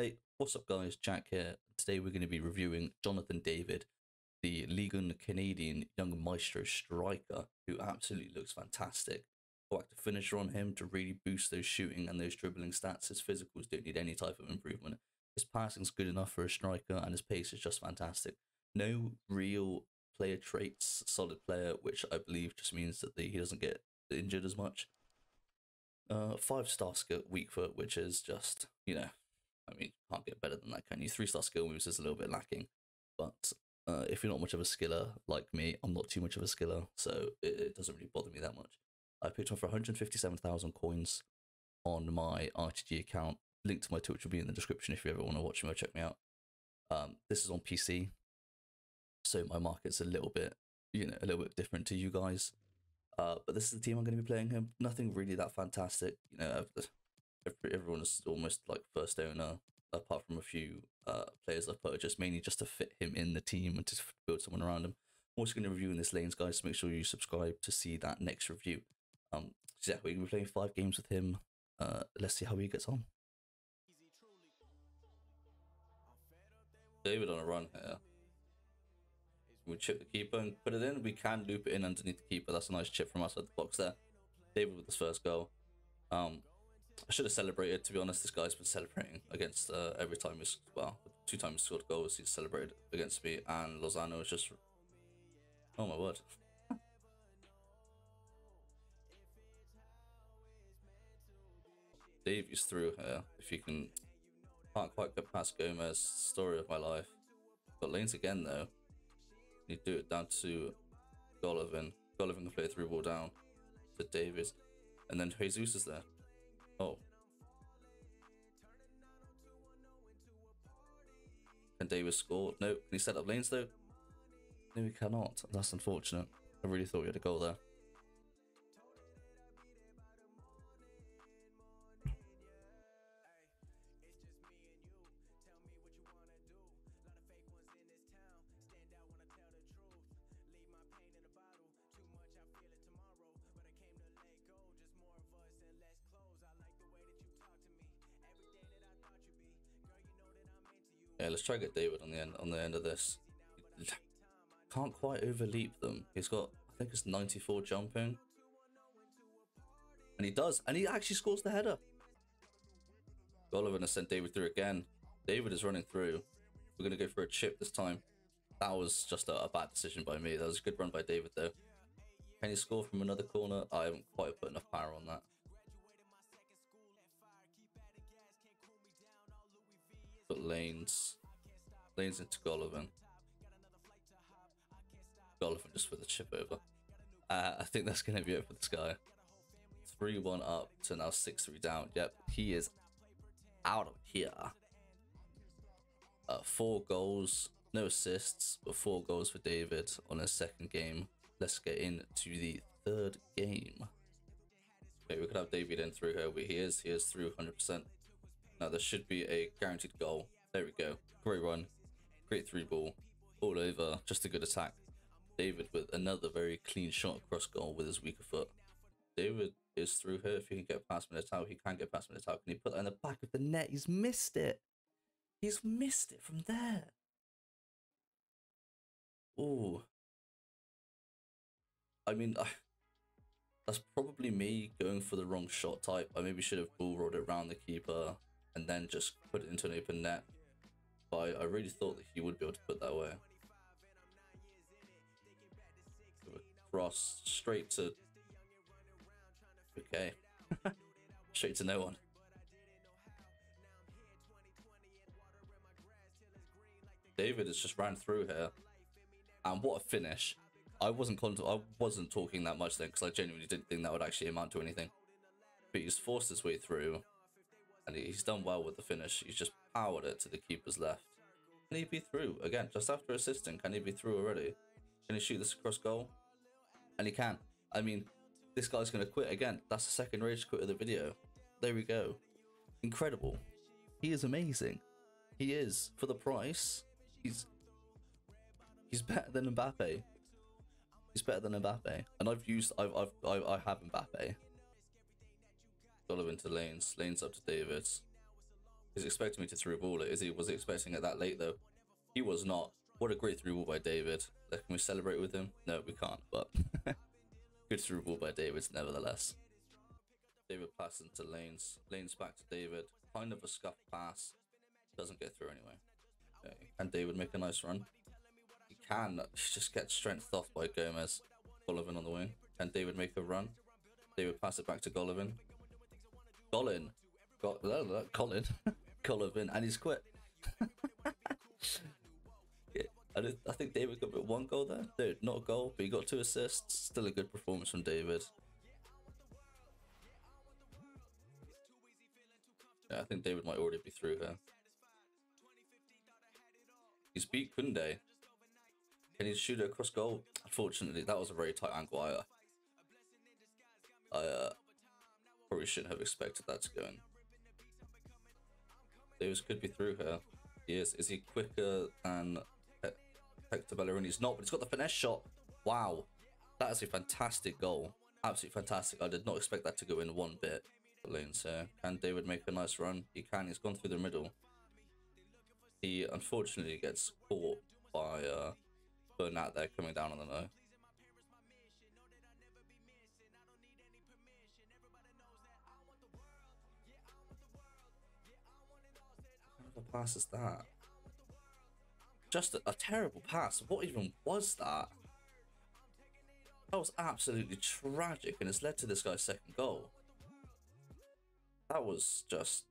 Hey, what's up, guys? Jack here. Today we're going to be reviewing Jonathan David, the Ligue 1 Canadian young maestro striker, who absolutely looks fantastic. Got a finisher on him to really boost those shooting and those dribbling stats. His physicals don't need any type of improvement. His passing's good enough for a striker, and his pace is just fantastic. No real player traits, solid player, which I believe just means that the, he doesn't get injured as much. Uh, five star skill, weak foot, which is just you know, I mean, you can't get better than that, can you? Three star skill moves is a little bit lacking, but uh, if you're not much of a skiller like me, I'm not too much of a skiller, so it, it doesn't really bother me that much. I picked him for 157,000 coins on my RTG account. Link to my Twitch will be in the description if you ever want to watch me or check me out. Um, this is on PC, so my market's a little bit, you know, a little bit different to you guys. Uh, but this is the team I'm going to be playing him. Nothing really that fantastic. You know, everyone is almost like first owner, apart from a few uh, players I've purchased, mainly just to fit him in the team and to build someone around him. I'm also going to review in this lanes, guys. So make sure you subscribe to see that next review. Um, so yeah, we're going to be playing five games with him. Uh, let's see how he gets on. David on a run here. We chip the keeper and put it in. We can loop it in underneath the keeper. That's a nice chip from outside the box there. David with his first goal. Um, I should have celebrated. To be honest, this guy's been celebrating against uh, every time he's well, two times he scored goals. He's celebrated against me, and Lozano is just oh my word. Davies through here. If you can, can't quite get past Gomez. Story of my life. Got lanes again though. You do it down to Golovin. Golovin can play a through ball down to David. And then Jesus is there. Can David scored. No. Can he set up lanes though? No, he cannot. That's unfortunate. I really thought he had a goal there. Yeah, let's try to get David on the end on the end of this. Can't quite overleap them. He's got I think it's 94 jumping. And he does, and he actually scores the header. Golovin has sent David through again. David is running through. We're gonna go for a chip this time. That was just a, a bad decision by me. That was a good run by David though. Can he score from another corner? I haven't quite put enough power on that. But lanes. Lanes into Golovin. Golovin just for the chip over. Uh, I think that's going to be it for this guy. 3-1 up to now 6-3 down. Yep, he is out of here. Uh, four goals, no assists, but four goals for David on his second game. Let's get into the third game. Okay, we could have David in through here. He is, he is through 100%. Now there should be a guaranteed goal. There we go. Great run. Great three ball. All over. Just a good attack. David with another very clean shot across goal with his weaker foot. David is through here. If he can get past Militao, he can get past Militao. Can he put that in the back of the net? He's missed it. He's missed it from there. Oh. I mean, I, that's probably me going for the wrong shot type. I maybe should have bull rolled it around the keeper and then just put it into an open net. But I, I really thought that he would be able to put that way. Cross straight to. Okay. straight to no one. David has just ran through here. And what a finish. I wasn't I wasn't talking that much then because I genuinely didn't think that would actually amount to anything. But he's forced his way through and he's done well with the finish. He's just powered it to the keeper's left. Can he be through? Again, just after assisting, can he be through already? Can he shoot this across goal? And he can. I mean, this guy's going to quit again. That's the second rage quit of the video. There we go. Incredible. He is amazing. He is. For the price, he's he's better than Mbappe. He's better than Mbappe. And I've used, I've, I've, I, I have Mbappe. Golovin to lanes. Lanes up to Davids. He's expecting me to through ball it. Is he? Was he expecting it that late though? He was not. What a great through ball by David. Can we celebrate with him? No, we can't. But good through ball by David nevertheless. David passes into lanes. Lanes back to David. Kind of a scuffed pass. Doesn't get through anyway. Okay. Can David make a nice run? He can. He just gets strength off by Gomez. Golovin on the wing. Can David make a run? David pass it back to Golovin. Golin. Got Colin. Golovin. And he's quit. yeah, I, did, I think David got one goal there. Dude, not a goal, but he got two assists. Still a good performance from David. Yeah, I think David might already be through here. He's beat Kunde. Can he shoot across goal? Unfortunately, that was a very tight angle. I, I uh, probably shouldn't have expected that to go in. David could be through here. He is. Is he quicker than Hector Bellerin? He's not, but he's got the finesse shot. Wow. That is a fantastic goal. Absolutely fantastic. I did not expect that to go in one bit. Lanes here. Can David make a nice run? He can. He's gone through the middle. He unfortunately gets caught by uh, Bernat there coming down on the no. Pass is that? Just a, a terrible pass. What even was that? That was absolutely tragic and it's led to this guy's second goal. That was just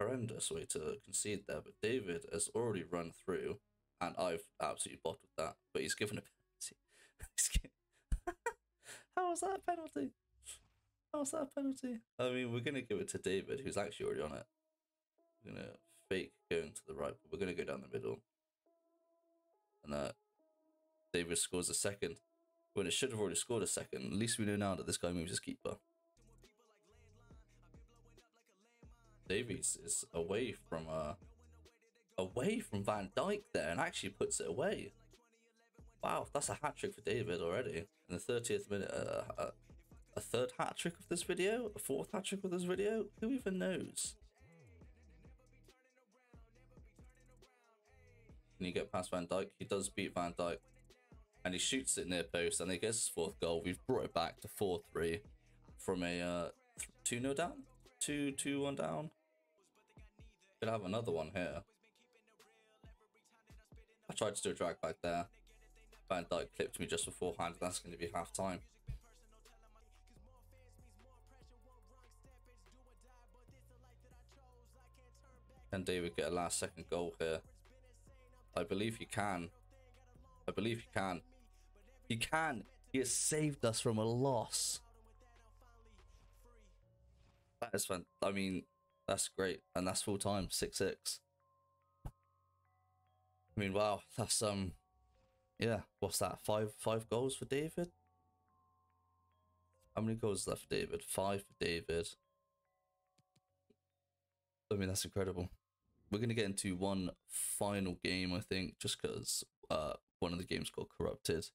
horrendous way to concede there, but David has already run through, and I've absolutely bottled that. But he's given a penalty. How was that a penalty? How was that a penalty? I mean, we're gonna give it to David, who's actually already on it. We're gonna fake going to the right, but we're gonna go down the middle, and uh, David scores a second when it should have already scored a second. At least we know now that this guy moves his keeper. David is away from uh away from Van Dijk there and actually puts it away. Wow, that's a hat trick for David already in the 30th minute. Uh, uh, a third hat trick of this video, a fourth hat trick of this video. Who even knows? Can you get past Van Dijk? He does beat Van Dijk. and he shoots it near post, and he gets his fourth goal. We've brought it back to four three from a uh, two 0 down, two two one down. Could have another one here. I tried to do a drag back there. Van Dijk clipped me just beforehand. That's going to be half time. Can David get a last second goal here? I believe he can. I believe he can. He can. He has saved us from a loss. That is fun. I mean, that's great, and that's full time six six. I mean, wow, that's um, yeah. What's that? Five five goals for David. How many goals left for David? Five for David. I mean, that's incredible. We're gonna get into one final game, I think, just because uh one of the games got corrupted.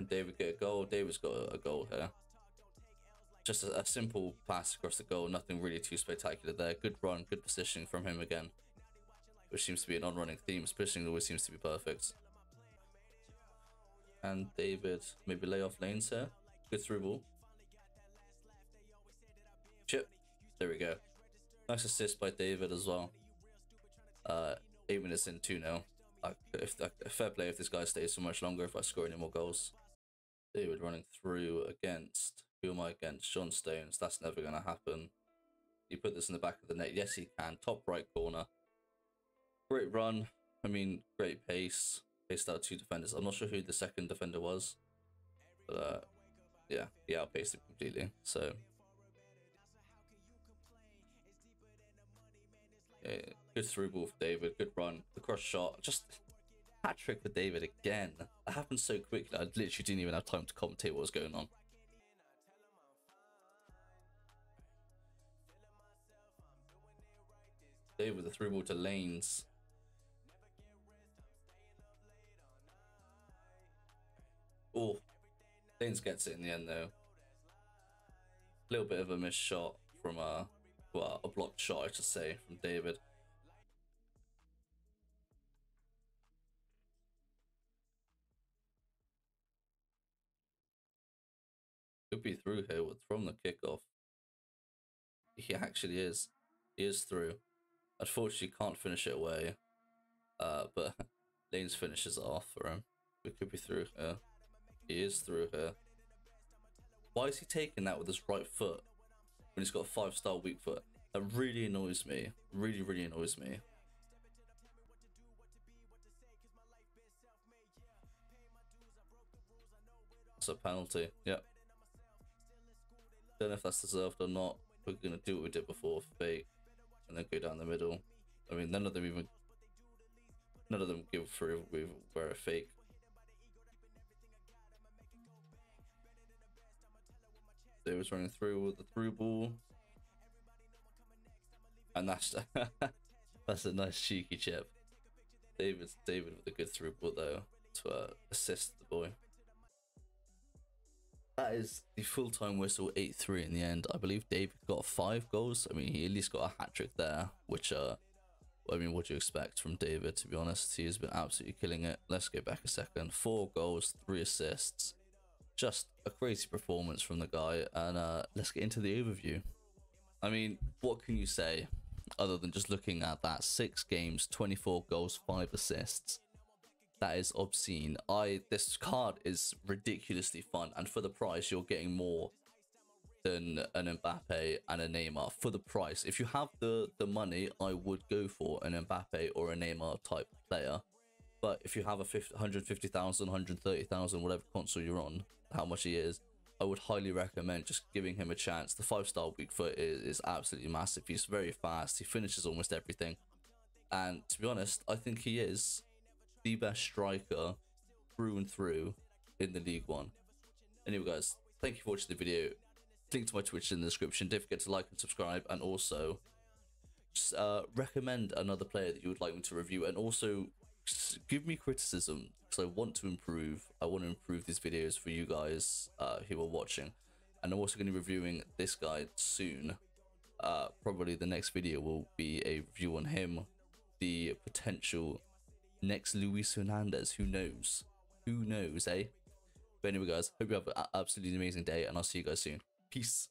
and David get a goal. David's got a, goal here. Just a, a, simple pass across the goal, nothing really too spectacular there. Good run, good positioning from him again, which seems to be an on-running theme. Positioning always seems to be perfect. And David maybe lay off lanes here. Good through ball. Chip. There we go. Nice assist by David as well. Uh, eight minutes in, 2 0. Like, if fair play if this guy stays so much longer if I score any more goals. David running through against who am I against? John Stones. That's never going to happen. You put this in the back of the net. Yes, he can. Top right corner. Great run. I mean, great pace. Paced out two defenders. I'm not sure who the second defender was, but uh, yeah, he outpaced it completely. So yeah, good through ball for David. Good run. The cross shot. Just Hat trick for David again. That happened so quickly, I literally didn't even have time to commentate what was going on. David with the through ball to lanes. Oh, Lanes gets it in the end though. A little bit of a missed shot from a well, a blocked shot, I should say, from David. Could be through here with from the kickoff. He actually is. He is through. Unfortunately, can't finish it away. Uh, but Lanes finishes off for him. We could be through here. Is through here. Why is he taking that with his right foot when he's got a five star weak foot? That really annoys me. Really, really annoys me. It's a penalty. Yep. Don't know if that's deserved or not. We're gonna do what we did before, fake, and then go down the middle. I mean, none of them even, none of them give through with where a fake. They was running through with the through ball, and that's that's a nice cheeky chip. David's David with a good through ball though to uh, assist the boy that is the full time whistle 8 3 in the end. I believe David got five goals. I mean, he at least got a hat trick there, which, uh, I mean, what do you expect from David, to be honest? He has been absolutely killing it. Let's go back a second. Four goals, three assists. Just a crazy performance from the guy. And uh, let's get into the overview. I mean, what can you say other than just looking at that? Six games, 24 goals, five assists that is obscene. I this card is ridiculously fun, and for the price, you're getting more than an Mbappe and a Neymar for the price. If you have the the money, I would go for an Mbappe or a Neymar type player. But if you have a 50, 150,000, 130,000, whatever console you're on, how much he is, I would highly recommend just giving him a chance. The five star weak foot is, is absolutely massive. He's very fast. He finishes almost everything. And to be honest, I think he is the best striker through and through in the Ligue 1. Anyway, guys, thank you for watching the video. Link to my Twitch in the description. Don't forget to like and subscribe, and also just, uh, recommend another player that you would like me to review, and also give me criticism because I want to improve. I want to improve these videos for you guys uh, who are watching, and I'm also going to be reviewing this guy soon. Uh, probably the next video will be a review on him, the potential next Luis Hernandez. Who knows? Who knows, eh? But anyway, guys, hope you have an absolutely amazing day, and I'll see you guys soon. Peace.